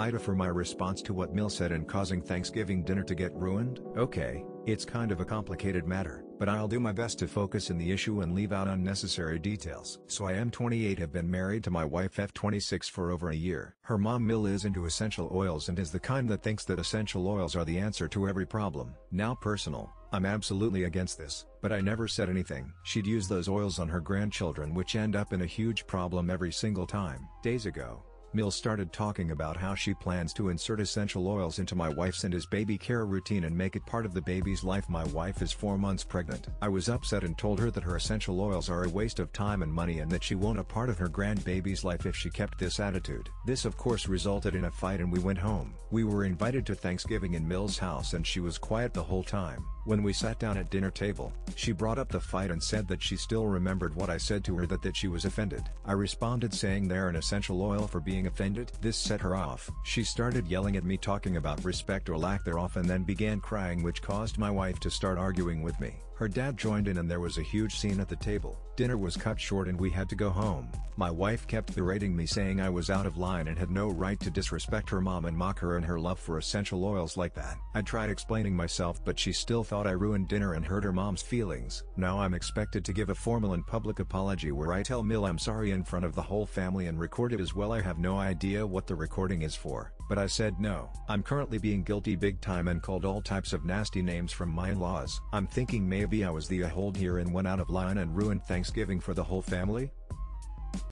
AITA for my response to what MIL said and causing Thanksgiving dinner to get ruined? Okay, it's kind of a complicated matter, but I'll do my best to focus in the issue and leave out unnecessary details. So I am 28 have been married to my wife F26 for over a year. Her mom MIL is into essential oils and is the kind that thinks that essential oils are the answer to every problem. Now personal, I'm absolutely against this, but I never said anything. She'd use those oils on her grandchildren which end up in a huge problem every single time. Days ago, MIL started talking about how she plans to insert essential oils into my wife's and his baby care routine and make it part of the baby's life my wife is 4 months pregnant. I was upset and told her that her essential oils are a waste of time and money and that she won't a part of her grandbaby's life if she kept this attitude. This of course resulted in a fight and we went home. We were invited to Thanksgiving in MIL's house and she was quiet the whole time. When we sat down at dinner table, she brought up the fight and said that she still remembered what I said to her that that she was offended. I responded saying they're an essential oil for being offended. This set her off. She started yelling at me talking about respect or lack thereof and then began crying which caused my wife to start arguing with me. Her dad joined in and there was a huge scene at the table. Dinner was cut short and we had to go home. My wife kept berating me saying I was out of line and had no right to disrespect her mom and mock her and her love for essential oils like that. I tried explaining myself but she still thought I ruined dinner and hurt her mom's feelings. Now I'm expected to give a formal and public apology where I tell MIL I'm sorry in front of the whole family and record it as well I have no idea what the recording is for, but I said no. I'm currently being guilty big time and called all types of nasty names from my in-laws. I'm thinking maybe I was the a-hold here and went out of line and ruined Thanksgiving for the whole family?